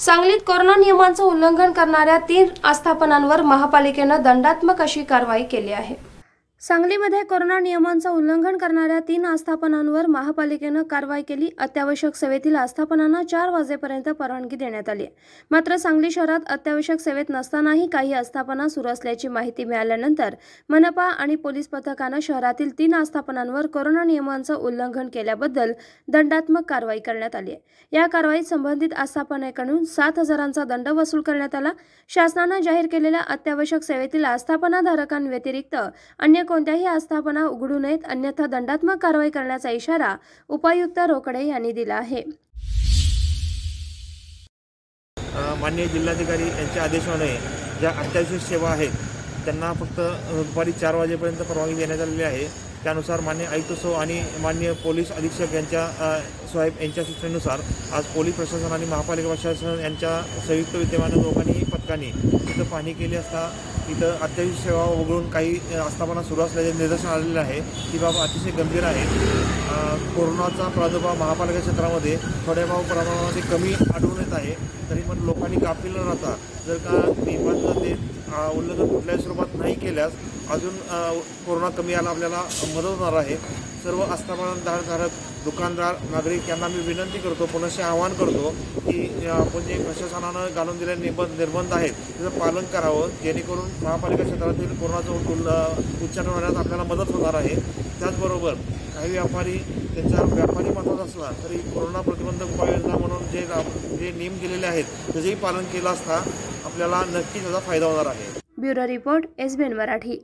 सांगलीत कोरोना नियमांचं उल्लंघन करणाऱ्या तीन आस्थापनांवर महापालिकेनं दंडात्मक अशी कारवाई केली आहे. सांगलीमध्ये कोरोना नियमांचं उल्लंघन करणाऱ्या तीन आस्थापनांवर महापालिकेनं कारवाई केली. अत्यावश्यक सेवेतील आस्थापनांना चार वाजेपर्यंत परवानगी देण्यात आली आहे. मात्र सांगली शहरात अत्यावश्यक सेवेत नसतानाही काही आस्थापना सुरू असल्याची माहिती मिळाल्यानंतर मनपा आणि पोलीस पथकानं शहरातील तीन आस्थापनांवर कोरोना नियमांचं उल्लंघन केल्याबद्दल दंडात्मक कारवाई करण्यात आली आहे. या कारवाईत संबंधित आस्थापनेकडून सात हजारांचा दंड वसूल करण्यात आला. शासनानं जाहीर केलेल्या अत्यावश्यक सेवेतील आस्थापनाधारकांव्यतिरिक्त अन्य कोणत्याही आस्थापना उघडू नयेत अन्यथा दंडात्मक कारवाई करण्याचा इशारा उपायुक्त रोकडे यांनी दिला आहे. माननीय जिल्हाधिकारी यांच्या आदेशाने ज्या अत्यावश्यक सेवा आहेत त्यांना फक्त दुपारी चार वाजेपर्यंत परवानगी देण्यात आलेली आहे. त्यानुसार मान्य आयुक्त सो आणि मान्य पोलीस अधीक्षक यांच्या साहेब यांच्या सूचनेनुसार आज पोलीस प्रशासन आणि महापालिका प्रशासन यांच्या संयुक्त विद्यमान दोघांनीही पथकांनी तिथं पाहणी केली असता इथं अत्यावश्यक सेवा वगळून काही आस्थापना सुरू असल्याचे निदर्शन आलेलं आहे. ही बाब अतिशय गंभीर आहे. कोरोनाचा प्रादुर्भाव महापालिका क्षेत्रामध्ये थोड्या भाव प्रमाणामध्ये कमी आढळून येत आहे. तरी पण लोकांनी गाफील न राहता जर का नियमांचं ते उल्लंघन कुठल्याही स्वरूपात नाही केल्यास अजून कोरोना कमी यायला आपल्याला मदत होणार आहे. सर्व आस्थापनाधारक दुकानदार नागरिक यांना मी विनंती करतो पुनशे आवाहन करतो की म्हणजे आपण जे प्रशासनानं घालून दिलेले निबंध निर्बंध आहेत त्याचं पालन करावं जेणेकरून महापालिका क्षेत्रातील कोरोनाचं उल्ल उच्चारण होण्यास आपल्याला मदत होणार आहे. त्याचबरोबर काही व्यापारी त्यांचा व्यापारी महत्त्वाचा असला तरी कोरोना प्रतिबंधक उपाययोजना म्हणून जे जे नियम दिलेले आहेत त्याचेही पालन केलं असता आपल्याला नक्कीच त्याचा फायदा होणार आहे. Bureau report SBN Marathi.